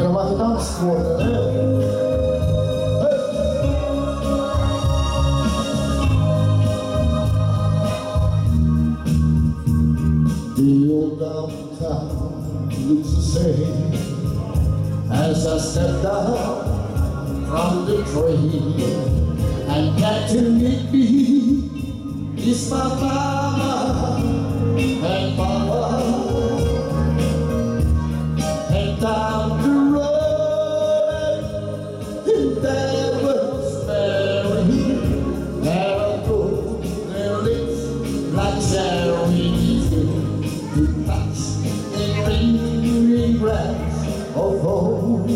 Gravate dans eh? The old downtown looks the same as I step down from the train and meet me is my mama touch the green grass of home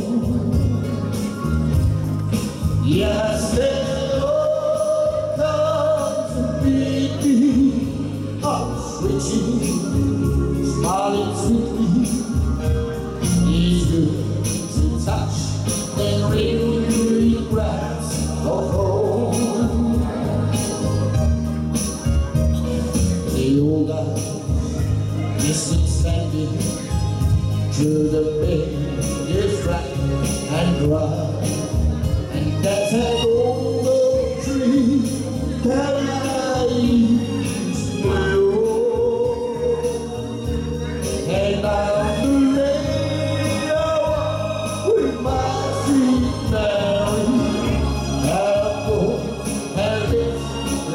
Yes, they all come to meet me. Sweetie, smiling sweetly. It's good to touch the green grass of. The old standing through the bed is dry and dry. And there's an old tree that I used to know. And I'm the lady with my sweet Mary. Apple and lips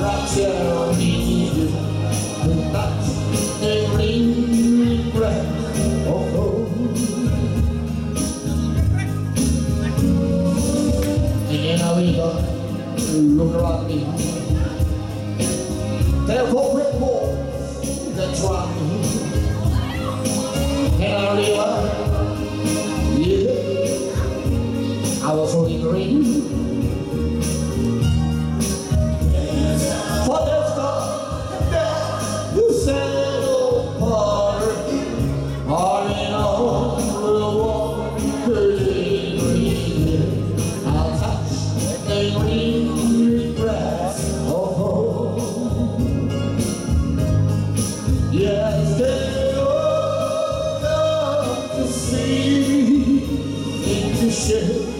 like And I wake up, look around me. All